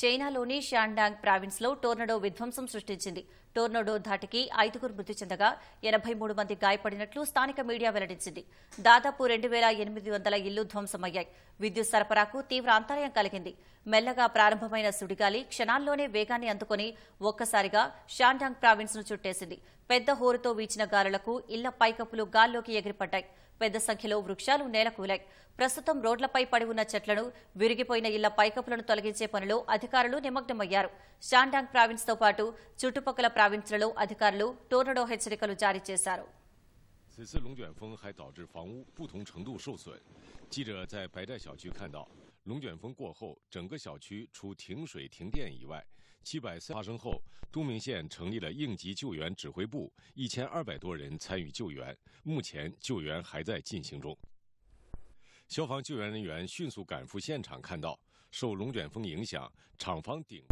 చైనాలోని షాండాంగ్ ప్రావిన్స్లో టోర్నడో విధ్వంసం సృష్టించింది. టోర్నడో ధాటికి ఐదుగురు మృతి చెందగా ఎనభై మూడు మంది గాయపడినట్లు స్థానిక మీడియా వెల్లడించింది. దాదాపు రెండు వేల ఎనిమిది వందల ఇళ్ళు ధ్వంసమయ్యాయి. విద్యుత్ సరఫరాకు తీవ్ర అంతరాయం కలిగింది. మెల్లగా ప్రారంభమైన సుడిగాలి క్షణాల్లోనే వేగాన్ని అందుకుని ఒక్కసారిగా షాండాంగ్ ప్రావిన్స్ను చుట్టేసింది. పెద్ద హోరుతో వీచిన గాలులకు ఇళ్ళ పైకప్పులు గాల్లోకి ఎగిరిపడ్డాయి. పెద్ద సంఖ్యలో వృక్షాలు నేలకూలాయి ప్రస్తుతం రోడ్లపై పడి ఉన్న చెట్లను విరిగిపోయిన ఇళ్ల పైకప్పులను తొలగించే పనిలో అధికారులు నిమగ్నమయ్యారు షాండాంగ్ ప్రావిన్స్ తో పాటు చుట్టుపక్కల ప్రావిన్స్లలో అధికారులు టోర్నడో హెచ్చరికలు జారీ చేశారు此次龙卷风还导致房屋不同程度受损。记者在白寨小区看到，龙卷风过后，整个小区除停水停电以外， 七百三发生后，东明县成立了应急救援指挥部，一千二百多人参与救援，目前救援还在进行中。消防救援人员迅速赶赴现场，看到受龙卷风影响，厂房顶。